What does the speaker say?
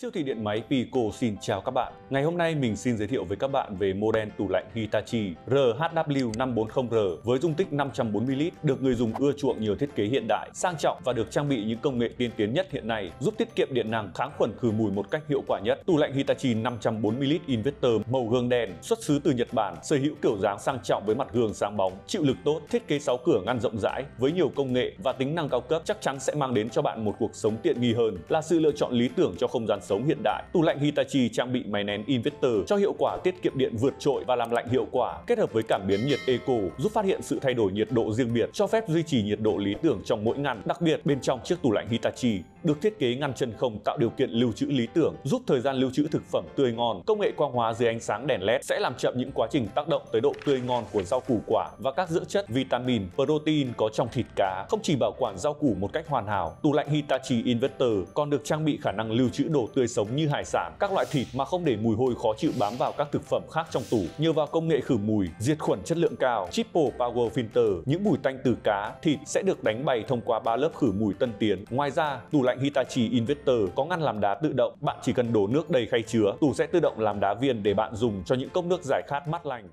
Siêu thị điện máy Pico xin chào các bạn. Ngày hôm nay mình xin giới thiệu với các bạn về model tủ lạnh Hitachi RHW540R với dung tích 540ml được người dùng ưa chuộng nhiều thiết kế hiện đại, sang trọng và được trang bị những công nghệ tiên tiến nhất hiện nay, giúp tiết kiệm điện năng, kháng khuẩn khử mùi một cách hiệu quả nhất. Tủ lạnh Hitachi 540ml Inverter màu gương đen, xuất xứ từ Nhật Bản, sở hữu kiểu dáng sang trọng với mặt gương sáng bóng, chịu lực tốt, thiết kế 6 cửa ngăn rộng rãi với nhiều công nghệ và tính năng cao cấp chắc chắn sẽ mang đến cho bạn một cuộc sống tiện nghi hơn, là sự lựa chọn lý tưởng cho không gian sống hiện đại. Tủ lạnh Hitachi trang bị máy nén inverter cho hiệu quả tiết kiệm điện vượt trội và làm lạnh hiệu quả, kết hợp với cảm biến nhiệt eco giúp phát hiện sự thay đổi nhiệt độ riêng biệt, cho phép duy trì nhiệt độ lý tưởng trong mỗi ngăn. Đặc biệt bên trong chiếc tủ lạnh Hitachi được thiết kế ngăn chân không tạo điều kiện lưu trữ lý tưởng, giúp thời gian lưu trữ thực phẩm tươi ngon. Công nghệ quang hóa dưới ánh sáng đèn led sẽ làm chậm những quá trình tác động tới độ tươi ngon của rau củ quả và các dưỡng chất vitamin, protein có trong thịt cá. Không chỉ bảo quản rau củ một cách hoàn hảo, tủ lạnh Hitachi Inverter còn được trang bị khả năng lưu trữ đồ tươi sống như hải sản, các loại thịt mà không để mùi hôi khó chịu bám vào các thực phẩm khác trong tủ. Nhờ vào công nghệ khử mùi, diệt khuẩn chất lượng cao, Triple Power Filter, những mùi tanh từ cá, thịt sẽ được đánh bay thông qua ba lớp khử mùi tân tiến. Ngoài ra, tủ lạnh Hitachi Inverter có ngăn làm đá tự động, bạn chỉ cần đổ nước đầy khay chứa, tủ sẽ tự động làm đá viên để bạn dùng cho những cốc nước giải khát mát lành.